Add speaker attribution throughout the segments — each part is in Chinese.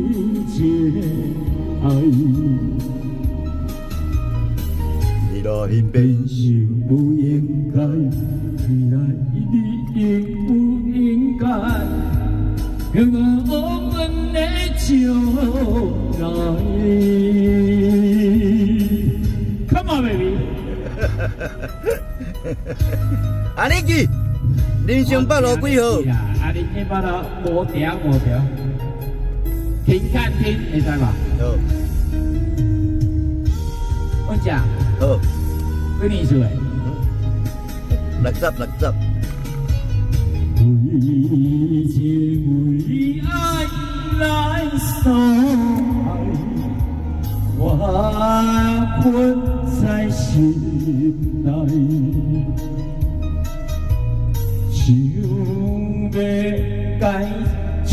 Speaker 1: 你若偏偏是不应该，未来你应不应该？让我们的将来。Come on, baby。
Speaker 2: 阿你记，人生八路几号？
Speaker 1: 阿你一八路五条五条，听看听，会知嘛？
Speaker 2: 好，
Speaker 1: 我讲，
Speaker 2: 好，
Speaker 1: 几年岁？
Speaker 2: 六十六十。
Speaker 1: 为情为爱来伤害，我困在心内，想要改就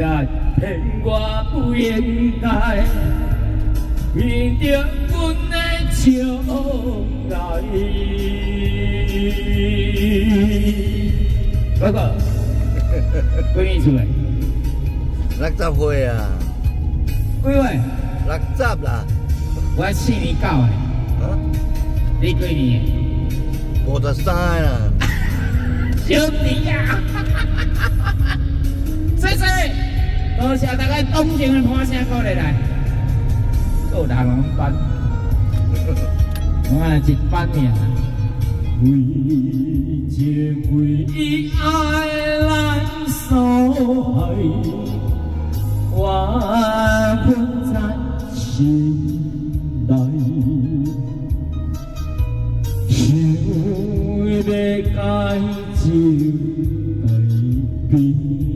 Speaker 1: 来骗我不应该，面对阮的将来。哥哥，几年出来？
Speaker 2: 六十岁啊，
Speaker 1: 几岁？
Speaker 2: 六十啦，
Speaker 1: 我四年九的，
Speaker 2: 啊，
Speaker 1: 你几年？
Speaker 2: 五十三啦，
Speaker 1: 兄弟多谢大家动情的拍声鼓励来，做大人班，我一班呀。为情为爱来相爱，我困在心内，想要改就改悲哀，痛苦无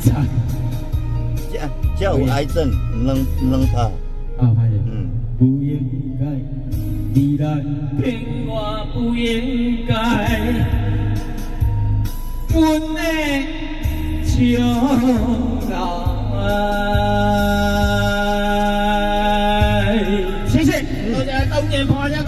Speaker 1: 才。
Speaker 2: 这这有癌症，能能拍。
Speaker 1: 啊，拍的。
Speaker 2: 嗯，
Speaker 1: 不应该，你来骗我不应该，阮的将来。谢谢，多谢东年拍下过来，谢谢。